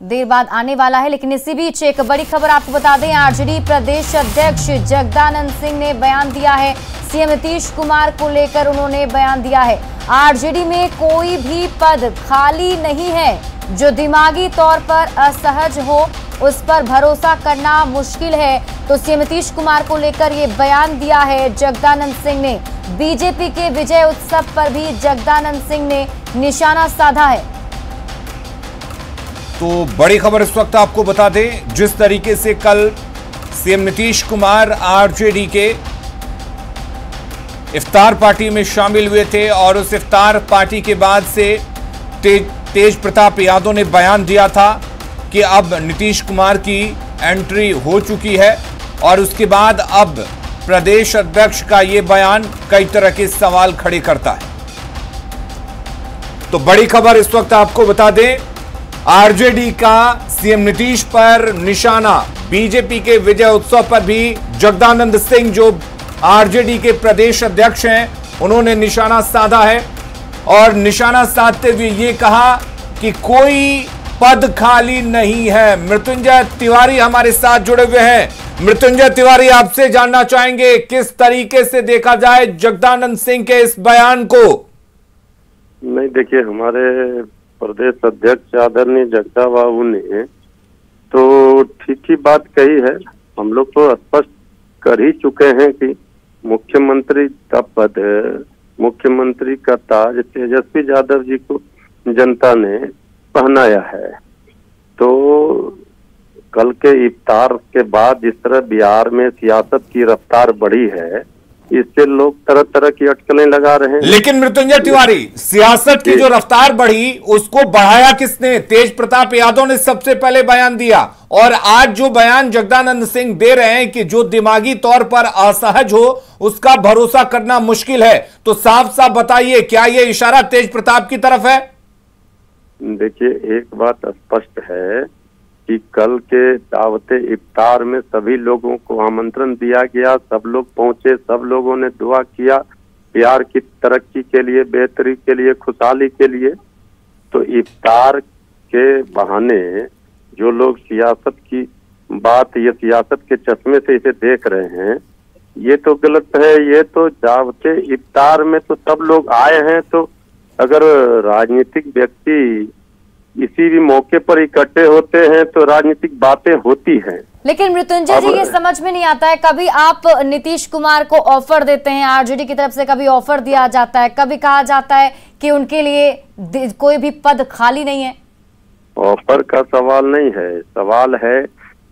देर बाद आने वाला है, लेकिन इसी बीच एक बड़ी खबर आपको बता दें, आरजेडी प्रदेश अध्यक्ष जगदानंद सिंह ने बयान दिया है। सीएम नीतीश कुमार को लेकर उन्होंने बयान दिया है। आरजेडी में कोई भी पद खाली नहीं है। जो दिमागी तौर पर असहज हो, उस पर भरोसा करना मुश्किल है। तो सीएम नीतीश कुमार को लेकर ये बयान दिया है जगदानंद सिंह ने। बीजेपी के विजय उत्सव पर भी जगदानंद सिंह ने निशाना साधा है। तो बड़ी खबर इस वक्त आपको बता दें, जिस तरीके से कल सीएम नीतीश कुमार आरजेडी के इफ्तार पार्टी में शामिल हुए थे और उस इफ्तार पार्टी के बाद से तेज तेज प्रताप यादव ने बयान दिया था कि अब नीतीश कुमार की एंट्री हो चुकी है और उसके बाद अब प्रदेश अध्यक्ष का यह बयान कई तरह के सवाल खड़े करता है। तो बड़ी खबर इस वक्त आपको बता दें आरजेडी का सीएम नीतीश पर निशाना। बीजेपी के विजय उत्सव पर भी जगदानंद सिंह जो आरजेडी के प्रदेश अध्यक्ष हैं, उन्होंने निशाना साधा है। और निशाना साधते हुए ये कहा कि कोई पद खाली नहीं है। मृत्युंजय तिवारी हमारे साथ जुड़े हुए हैं। मृत्युंजय तिवारी आपसे जानना चाहेंगे, किस तरीके से देखा जाए जगदानंद सिंह के इस बयान को? नहीं, देखिए, हमारे प्रदेश अध्यक्ष आदरणीय जगदा बाबू ने तो ठीक ही बात कही है। हम लोग तो स्पष्ट कर ही चुके हैं कि मुख्यमंत्री का पद, मुख्यमंत्री का ताज तेजस्वी यादव जी को जनता ने पहनाया है। तो कल के इफ्तार के बाद जिस तरह बिहार में सियासत की रफ्तार बढ़ी है इससे लोग तरह तरह की अटकलें लगा रहे हैं। लेकिन मृत्युंजय तिवारी सियासत की जो। रफ्तार बढ़ी उसको बढ़ाया किसने? तेज प्रताप यादव ने सबसे पहले बयान दिया। और आज जो बयान जगदानंद सिंह दे रहे हैं कि जो दिमागी तौर पर असहज हो उसका भरोसा करना मुश्किल है। तो साफ़ साफ़ बताइए क्या ये इशारा तेज प्रताप की तरफ़ है? देखिए एक बात स्पष्ट है कि कल के दावत इफ्तार में सभी लोगों को आमंत्रण दिया गया। सब लोग पहुँचे, सब लोगों ने दुआ किया। प्यार की तरक्की के लिए, बेहतरी के लिए, खुशहाली के लिए। तो इफ्तार के बहाने जो लोग सियासत की बात, ये सियासत के चश्मे से इसे देख रहे हैं, ये तो गलत है, ये तो दावते इफ्तार में तो सब लोग आए हैं। तो अगर राजनीतिक व्यक्ति इसी भी मौके पर इकट्ठे होते हैं तो राजनीतिक बातें होती हैं। लेकिन मृत्युंजय जी ये समझ में नहीं आता है कभी आप नीतीश कुमार को ऑफ़र देते हैं आरजेडी की तरफ़ से कभी ऑफ़र दिया जाता है कभी कहा जाता है कि उनके लिए कोई भी पद खाली नहीं है? ऑफ़र का सवाल नहीं है। सवाल है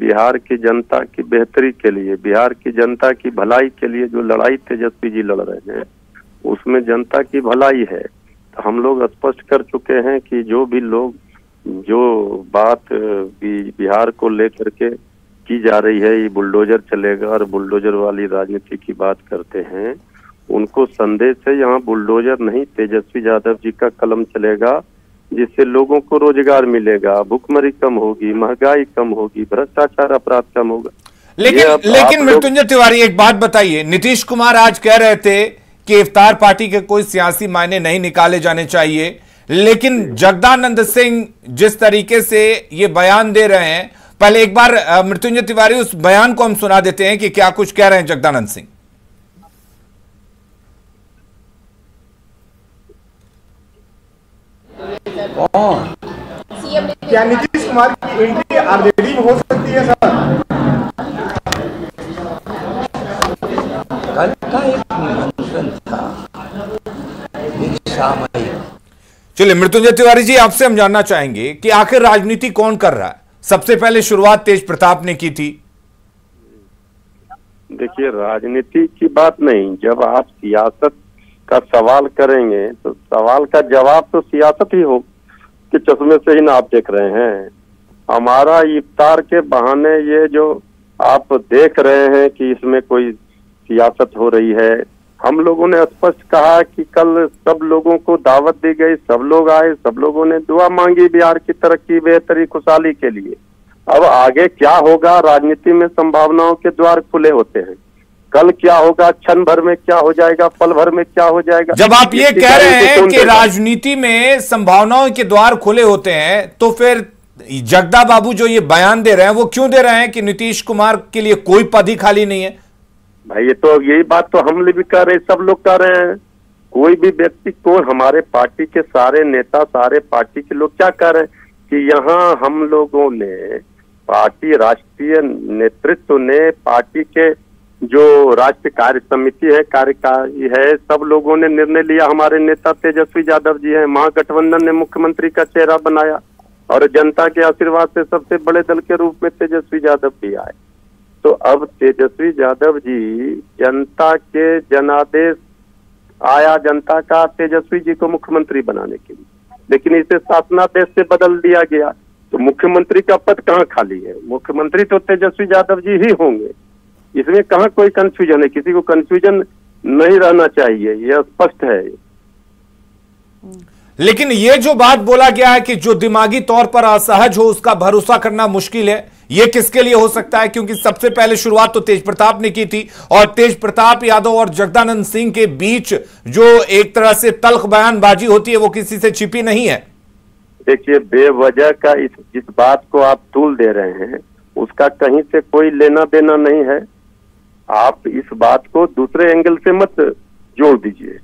बिहार की जनता की बेहतरी के लिए बिहार की जनता की भलाई के लिए जो लड़ाई तेजस्वी जी लड़ रहे हैं उसमें जनता की भलाई है। तो हम लोग स्पष्ट कर चुके हैं कि जो भी लोग जो बात बिहार को लेकर के की जा रही है ये बुलडोजर चलेगा और बुलडोजर वाली राजनीति की बात करते हैं उनको संदेश है यहाँ बुलडोजर नहीं तेजस्वी यादव जी का कलम चलेगा जिससे लोगों को रोज़गार मिलेगा भुखमरी कम होगी महँगाई कम होगी भ्रष्टाचार अपराध कम होगा। लेकिन लेकिन मृत्युंजय तिवारी एक बात बताइए नीतीश कुमार आज कह रहे थे कि इफ्तार पार्टी के कोई सियासी मायने नहीं निकाले जाने चाहिए लेकिन जगदानंद सिंह जिस तरीके से ये बयान दे रहे हैं पहले एक बार मृत्युंजय तिवारी उस बयान को हम सुना देते हैं कि क्या कुछ कह रहे हैं जगदानंद सिंह। कौन क्या नीतीश कुमार की एंट्री आरजेडी में हो सकती है सर? कल का एक निमंत्रण था एक सामयिक चलिए, मृत्युंजय तिवारी जी, आपसे हम जानना चाहेंगे कि आखिर राजनीति कौन कर रहा है? सबसे पहले शुरुआत तेज प्रताप ने की थी। देखिए, राजनीति की बात नहीं, जब आप सियासत का सवाल करेंगे तो सवाल का जवाब तो सियासत ही हो, के चश्मे से ही ना आप देख रहे हैं। हमारा इफ्तार के बहाने ये जो आप देख रहे हैं कि इसमें कोई सियासत हो रही है हम लोगों ने स्पष्ट कहा कि कल सब लोगों को दावत दी गई सब लोग आए सब लोगों ने दुआ मांगी बिहार की तरक्की बेहतरी खुशहाली के लिए। अब आगे क्या होगा? राजनीति में संभावनाओं के द्वार खुले होते हैं। कल क्या होगा? क्षण भर में क्या हो जाएगा? पल भर में क्या हो जाएगा? जब आप ये कह रहे हैं कि राजनीति में संभावनाओं के द्वार खुले होते हैं तो फिर जगदा बाबू जो ये बयान दे रहे हैं वो क्यों दे रहे हैं कि नीतीश कुमार के लिए कोई पद ही खाली नहीं है? भाई, ये तो यही बात तो हम भी कर रहे सब लोग कर रहे हैं। कोई भी व्यक्ति को हमारे पार्टी के सारे नेता, सारे पार्टी के लोग क्या कर रहे हैं कि यहाँ हम लोगों ने, पार्टी, राष्ट्रीय नेतृत्व ने, पार्टी के जो राष्ट्रीय कार्य समिति है, कार्यकारी है, सब लोगों ने निर्णय लिया। हमारे नेता तेजस्वी यादव जी हैं, महागठबंधन ने मुख्यमंत्री का चेहरा बनाया और जनता के आशीर्वाद से सबसे बड़े दल के रूप में तेजस्वी यादव भी आए। तो अब तेजस्वी यादव जी, जनता के जनादेश, आया जनता का तेजस्वी जी को मुख्यमंत्री बनाने के लिए। लेकिन इसे शासनादेश से बदल दिया गया। तो मुख्यमंत्री का पद कहाँ खाली है? मुख्यमंत्री तो तेजस्वी यादव जी ही होंगे। इसमें कहाँ कोई कंफ्यूजन है? किसी को कंफ्यूजन नहीं रहना चाहिए। यह स्पष्ट है। लेकिन ये जो बात बोला गया है कि जो दिमागी तौर पर असहज हो, उसका भरोसा करना मुश्किल है। ये किसके लिए हो सकता है? क्योंकि सबसे पहले शुरुआत तो तेज प्रताप ने की थी और तेज प्रताप यादव और जगदानंद सिंह के बीच जो एक तरह से तल्ख बयानबाजी होती है वो किसी से छिपी नहीं है। देखिए बेवजह का इस जिस बात को आप तूल दे रहे हैं उसका कहीं से कोई लेना देना नहीं है। आप इस बात को दूसरे एंगल से मत जोड़ दीजिए।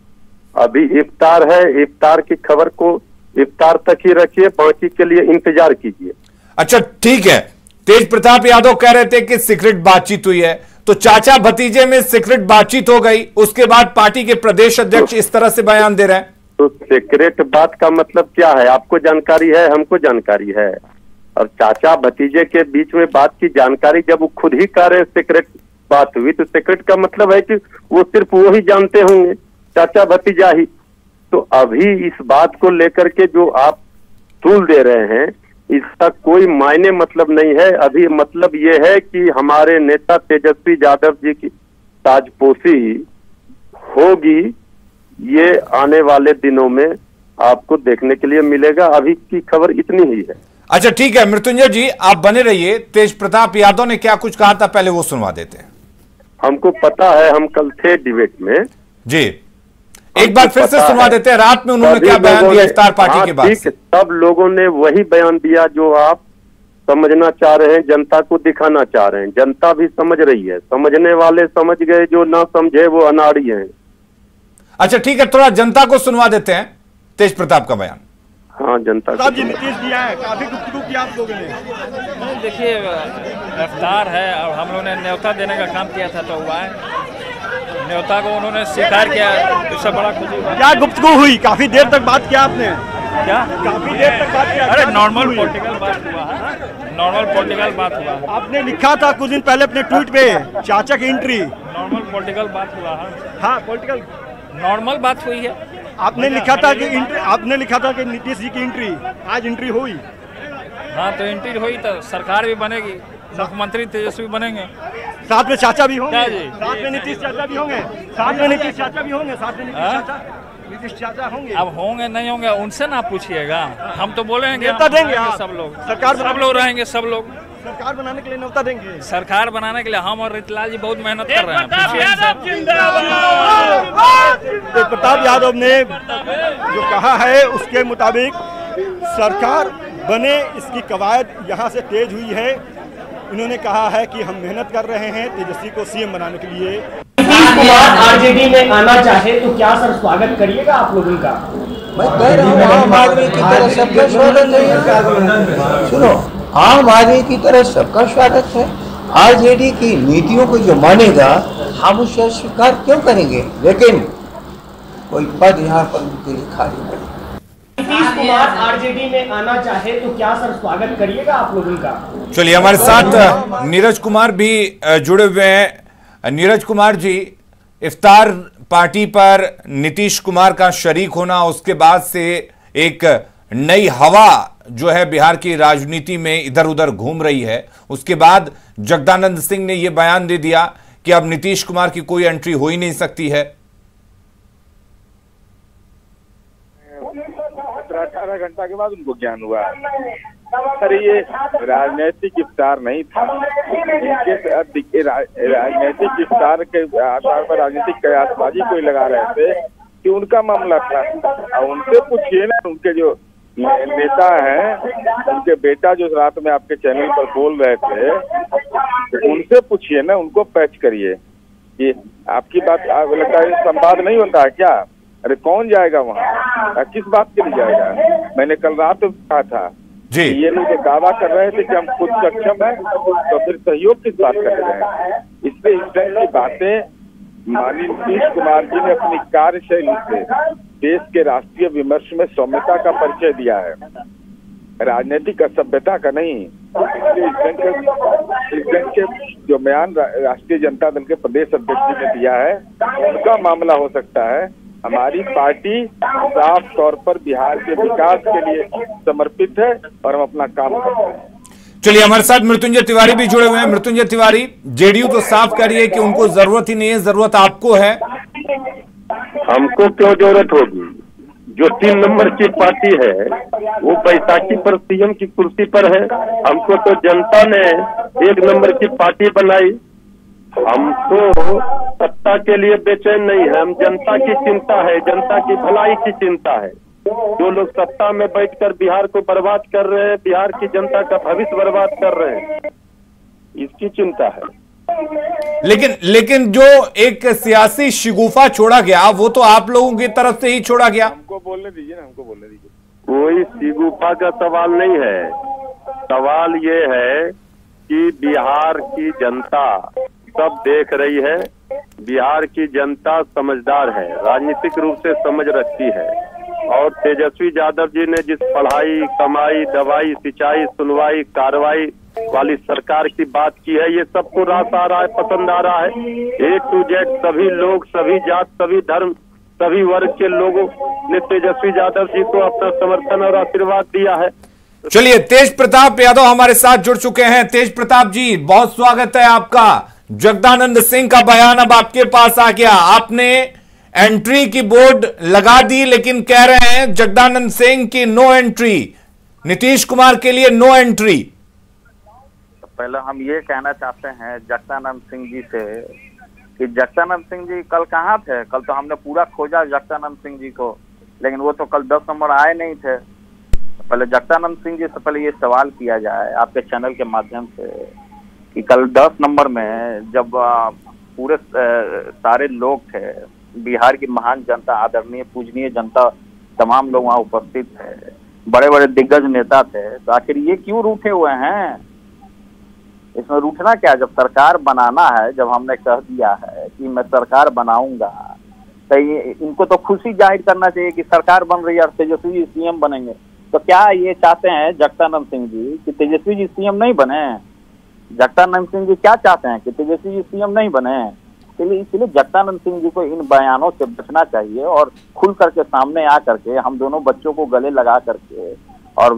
अभी इफ्तार है इफ्तार की खबर को इफ्तार तक ही रखिए बाकी के लिए इंतज़ार कीजिए। अच्छा ठीक है। तेज प्रताप यादव कह रहे थे कि सीक्रेट बातचीत हुई है। तो चाचा भतीजे में सीक्रेट बातचीत हो गई। उसके बाद पार्टी के प्रदेश अध्यक्ष इस तरह से बयान दे रहे हैं। तो सीक्रेट बात का मतलब क्या है? आपको जानकारी है, हमको जानकारी है। और चाचा भतीजे के बीच में बात की जानकारी जब वो खुद ही कह रहे सीक्रेट बात हुई तो सीक्रेट का मतलब है कि वो सिर्फ़ वो ही जानते होंगे, चाचा भतीजा ही। तो अभी इस बात को लेकर के जो आप तूल दे रहे हैं इसका कोई मायने मतलब नहीं है। अभी मतलब ये है कि हमारे नेता तेजस्वी यादव जी की ताजपोशी होगी। ये आने वाले दिनों में आपको देखने के लिए मिलेगा। अभी की खबर इतनी ही है। अच्छा ठीक है मृत्युंजय जी आप बने रहिए। तेज प्रताप यादव ने क्या कुछ कहा था पहले वो सुनवा देते हैं। हमको पता है हम कल थे डिबेट में। जी। एक बार फिर से सुनवा देते हैं रात में उन्होंने क्या बयान दिया इफ्तार पार्टी हाँ, के बाद। है, सब लोगों ने वही बयान दिया जो आप समझना चाह रहे हैं जनता को दिखाना चाह रहे हैं। जनता भी समझ रही है। समझने वाले समझ गए जो ना समझे वो अनाड़ी हैं। अच्छा ठीक है थोड़ा जनता को सुनवा देते हैं तेज प्रताप का बयान। हाँ जनता साहब जी नीतीश जी आए काफ़ी गुफ्तगू किया आप लोगों ने। देखिए रफ्तार है और हम लोगों ने न्यौता देने का काम किया था तो हुआ है। न्योता को उन्होंने स्वीकार किया। इससे बड़ा खुशी क्या गुफ्तगू हुई? काफ़ी देर तक बात किया आपने। क्या? काफ़ी देर तक बात किया। अरे नॉर्मल पॉलिटिकल बात हुआ है? नॉर्मल पॉलिटिकल बात हुआ। है आपने लिखा था कुछ दिन पहले अपने ट्वीट पे चाचा की एंट्री नॉर्मल पॉलिटिकल बात हुआ है? हाँ पॉलिटिकल नॉर्मल बात हुई है। आपने लिखा था कि आपने लिखा था कि नीतीश जी की एंट्री आज एंट्री हुई। हाँ तो एंट्री हुई तो सरकार भी बनेगी मुख्यमंत्री तेजस्वी बनेंगे। साथ में चाचा भी होंगे। साथ में नीतीश चाचा भी होंगे। साथ में नीतीश चाचा भी होंगे साथ में नीतीश हाँ? चाचा नीतीश चाचा होंगे। अब होंगे नहीं होंगे उनसे ना पूछिएगा। हम तो बोलेंगे नेता देंगे सब लोग। सरकार सब बनाने लोग के लिए। रहेंगे सब लोग। सरकार बनाने के लिए न्योता देंगे। सरकार बनाने के लिए हम और रितलाल जी बहुत मेहनत कर रहे हैं। तेज प्रताप यादव ने जो कहा है उसके मुताबिक सरकार बने इसकी कवायद यहाँ से तेज हुई है। उन्होंने कहा है कि हम मेहनत कर रहे हैं तेजस्वी को सीएम बनाने के लिए। नीतीश कुमार आरजेडी में आना चाहे तो क्या सर स्वागत करिएगा आप लोगों का? मैं कह रहा हूँ आम आदमी की तरह सबका स्वागत है। सुनो आम आदमी की तरह सबका स्वागत है। आरजेडी की नीतियों को जो मानेगा हम उसे स्वीकार क्यों करेंगे? लेकिन कोई पद यहाँ पर उनके लिए खाली नहीं नीतीश कुमार आरजेडी में आना चाहे तो क्या सर स्वागत करिएगा आप लोगों का? चलिए हमारे साथ नीरज कुमार भी जुड़े हुए हैं। नीरज कुमार जी इफ्तार पार्टी पर नीतीश कुमार का शरीक होना उसके बाद से एक नई हवा जो है बिहार की राजनीति में इधर उधर घूम रही है। उसके बाद जगदानंद सिंह ने यह बयान दे दिया कि अब नीतीश कुमार की कोई एंट्री हो ही नहीं सकती है। अठारह घंटा के बाद उनको ज्ञान हुआ। अरे ये राजनीतिक इफ्तार नहीं था। इनके राजनीतिक इफ्तार के आधार पर राजनीतिक कयासबाजी कोई लगा रहे थे कि उनका मामला था। और उनसे पूछिए ना, उनके जो नेता हैं, उनके बेटा जो रात में आपके चैनल पर बोल रहे थे तो उनसे पूछिए ना, उनको पैच करिए। कि आपकी बात लगता है संवाद नहीं होता है क्या? अरे कौन जाएगा वहाँ? किस बात के लिए जाएगा? मैंने कल रात कहा था जी। ये लोग दावा कर रहे थे कि हम खुद सक्षम है तो फिर सहयोग किस बात कर रहे हैं? इसलिए इस तरह की बातें माननीय नीतीश कुमार जी ने अपनी कार्यशैली से देश के राष्ट्रीय विमर्श में सौम्यता का परिचय दिया है। राजनीतिक असभ्यता का नहीं। इसलिए के जो बयान राष्ट्रीय जनता दल के प्रदेश अध्यक्ष जी ने दिया है उनका मामला हो सकता है हमारी पार्टी साफ़ तौर पर बिहार के विकास के लिए समर्पित है और हम अपना काम करते हैं। चलिए हमारे साथ मृत्युंजय तिवारी भी जुड़े हुए हैं। मृत्युंजय तिवारी जेडीयू तो साफ़ करिए कि उनको ज़रूरत ही नहीं है ज़रूरत आपको है। हमको क्यों ज़रूरत होगी? जो तीन नंबर की पार्टी है वो बैसाखी पर सीएम की कुर्सी पर है। हमको तो जनता ने एक नंबर की पार्टी बनाई। हमको सत्ता के लिए बेचैन नहीं है। हम जनता की चिंता है जनता की भलाई की चिंता है। जो लोग सत्ता में बैठकर बिहार को बर्बाद कर रहे हैं बिहार की जनता का भविष्य बर्बाद कर रहे हैं इसकी चिंता है। लेकिन लेकिन जो एक सियासी शिगुफा छोड़ा गया वो तो आप लोगों की तरफ़ से ही छोड़ा गया। हमको बोलने दीजिए ना हमको बोलने दीजिए। कोई सिगुफा का सवाल नहीं है। सवाल ये है कि बिहार की जनता सब देख रही है। बिहार की जनता समझदार है, राजनीतिक रूप से समझ रखती है। और तेजस्वी यादव जी ने जिस पढ़ाई, कमाई, दवाई, सिंचाई, सुनवाई, कार्रवाई वाली सरकार की बात की है, ये सबको रास आ रहा है, पसंद आ रहा है। ए टू जेड सभी लोग, सभी जात, सभी धर्म, सभी वर्ग के लोगों ने तेजस्वी यादव जी को अपना समर्थन और आशीर्वाद दिया है। चलिए, तेज प्रताप यादव हमारे साथ जुड़ चुके हैं। तेज प्रताप जी, बहुत स्वागत है आपका। जगदानंद सिंह का बयान अब आपके पास आ गया। आपने एंट्री की बोर्ड लगा दी, लेकिन कह रहे हैं जगदानंद सिंह की नो एंट्री नीतीश कुमार के लिए नो एंट्री पहले हम ये कहना चाहते हैं जगदानंद सिंह जी से कि जगदानंद सिंह जी कल कहाँ थे? कल तो हमने पूरा खोजा जगदानंद सिंह जी को, लेकिन वो तो कल दस नंबर आए नहीं थे। पहले जगदानंद सिंह जी से पहले ये सवाल किया जाए आपके चैनल के माध्यम से। कि कल दस नंबर में जब पूरे सारे लोग थे, बिहार की महान जनता, आदरणीय, पूजनीय जनता, तमाम लोग वहाँ उपस्थित थे बड़े बड़े दिग्गज नेता थे तो आखिर ये क्यों रूठे हुए हैं? इसमें रूठना क्या जब सरकार बनाना है, जब हमने कह दिया है कि मैं सरकार बनाऊँगा तो ये, इनको तो खुशी ज़ाहिर करना चाहिए कि सरकार बन रही है और तेजस्वी जी सीएम बनेंगे। तो क्या ये चाहते हैं जगदानंद सिंह जी, कि तेजस्वी जी सीएम नहीं बने? जगदानंद सिंह जी क्या चाहते हैं कि तेजस्वी जी सीएम नहीं बने हैं? इसलिए इसलिए जगदानंद सिंह जी को इन बयानों से बचना चाहिए और खुल करके सामने आ करके हम दोनों बच्चों को गले लगा करके और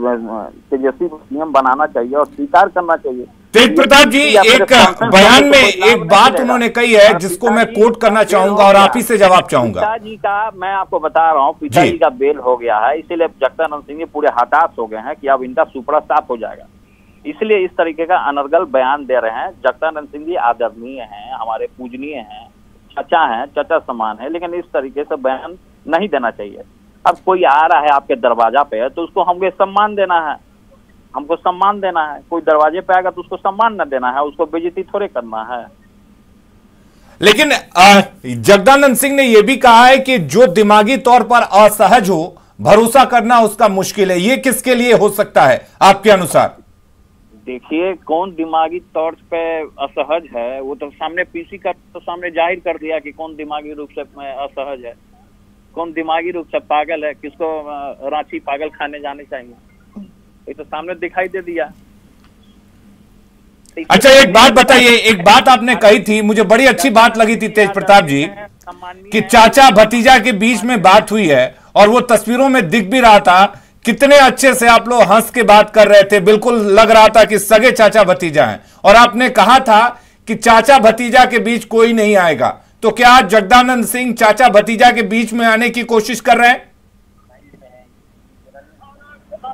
तेजस्वी को सीएम बनाना चाहिए और स्वीकार करना चाहिए। तेज प्रताप जी एक बयान में एक बात उन्होंने कही है जिसको मैं कोट करना चाहूँगा और आप ही से जवाब चाहूँगा। पिताजी का मैं आपको बता रहा हूँ पिताजी का बेल हो गया है इसीलिए जगदानंद सिंह जी पूरे हताश हो गए हैं कि अब इनका सुपड़ा साफ़ हो जाएगा। इसलिए इस तरीके का अनर्गल बयान दे रहे हैं। जगदानंद सिंह जी आदरणीय हैं, हमारे पूजनीय हैं, चचा हैं, चचा समान है, लेकिन इस तरीके से बयान नहीं देना चाहिए। अब कोई आ रहा है आपके दरवाज़ा पे तो उसको हमको सम्मान देना है। हमको सम्मान देना है। कोई दरवाजे पे आएगा तो उसको सम्मान न देना है, उसको बेइज्जती थोड़े करना है। लेकिन जगदानंद सिंह ने यह भी कहा है कि जो दिमागी तौर पर असहज हो, भरोसा करना उसका मुश्किल है। ये किसके लिए हो सकता है, आपके अनुसार? देखिए कौन दिमागी तौर पे असहज है वो तो सामने पीसी का तो सामने ज़ाहिर कर दिया कि कौन दिमागी रूप से असहज है। कौन दिमागी रूप से पागल है किसको रांची पागल खाने जाने चाहिए? ये तो सामने दिखाई दे दिया। अच्छा एक बात बताइए एक बात आपने कही थी मुझे बड़ी अच्छी बात लगी थी तेज प्रताप जी कि चाचा भतीजा के बीच में बात हुई है और वो तस्वीरों में दिख भी रहा था कितने अच्छे से आप लोग हंस के बात कर रहे थे। बिल्कुल लग रहा था कि सगे चाचा भतीजा हैं। और आपने कहा था कि चाचा भतीजा के बीच कोई नहीं आएगा। तो क्या आज जगदानंद सिंह चाचा भतीजा के बीच में आने की कोशिश कर रहे हैं?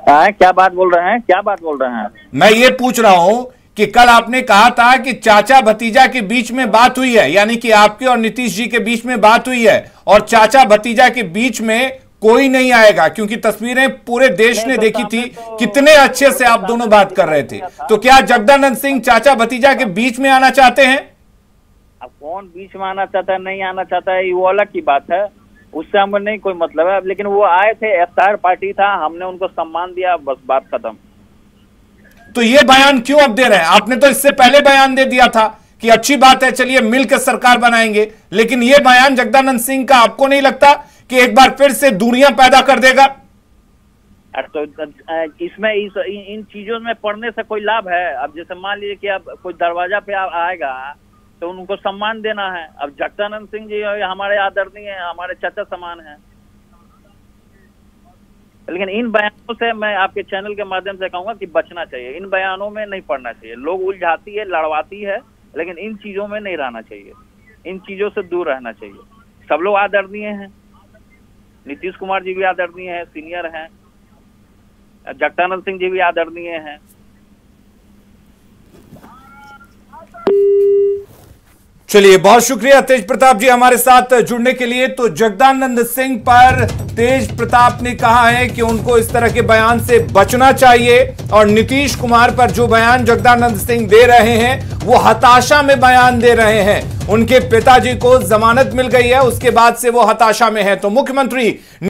हाँ, क्या बात बोल रहे हैं? क्या बात बोल रहे हैं? मैं ये पूछ रहा हूँ कि कल आपने कहा था कि चाचा भतीजा के बीच में बात हुई है यानी कि आपके और नीतीश जी के बीच में बात हुई है और चाचा भतीजा के बीच में कोई नहीं आएगा क्योंकि तस्वीरें पूरे देश ने देखी थी कितने अच्छे से आप दोनों बात कर रहे थे। तो क्या जगदानंद सिंह चाचा भतीजा के बीच में आना चाहते हैं? अब कौन बीच में आना चाहता है नहीं आना चाहता है ये वो अलग की बात है। उससे हमें नहीं कोई मतलब है। लेकिन वो आए थे एफ्तार पार्टी था हमने उनको सम्मान दिया बस बात खत्म। तो ये बयान क्यों अब दे रहे हैं? आपने तो इससे पहले बयान दे दिया था कि अच्छी बात है चलिए मिलकर सरकार बनाएँगे। लेकिन ये बयान जगदानंद सिंह का आपको नहीं लगता कि एक बार फिर से दूरियाँ पैदा कर देगा। तो इसमें इस इन चीज़ों में पढ़ने से कोई लाभ है? अब जैसे मान लीजिए कि अब कोई दरवाज़ा पे आएगा तो उनको सम्मान देना है। अब जगदानंद सिंह जी हमारे आदरणीय है, हमारे चाचा समान है। लेकिन इन बयानों से मैं आपके चैनल के माध्यम से कहूँगा कि बचना चाहिए। इन बयानों में नहीं पढ़ना चाहिए। लोग उलझाती है, लड़वाती है, लेकिन इन चीज़ों में नहीं रहना चाहिए। इन चीज़ों से दूर रहना चाहिए। सब लोग आदरणीय हैं। नीतीश कुमार जी भी आदरणीय है सीनियर है जगदानंद सिंह जी भी आदरणीय हैं। चलिए, बहुत शुक्रिया तेज प्रताप जी हमारे साथ जुड़ने के लिए। तो जगदानंद सिंह पर तेज प्रताप ने कहा है कि उनको इस तरह के बयान से बचना चाहिए और नीतीश कुमार पर जो बयान जगदानंद सिंह दे रहे हैं, वो हताशा में बयान दे रहे हैं। उनके पिताजी को जमानत मिल गई है, उसके बाद से वो हताशा में है। तो मुख्यमंत्री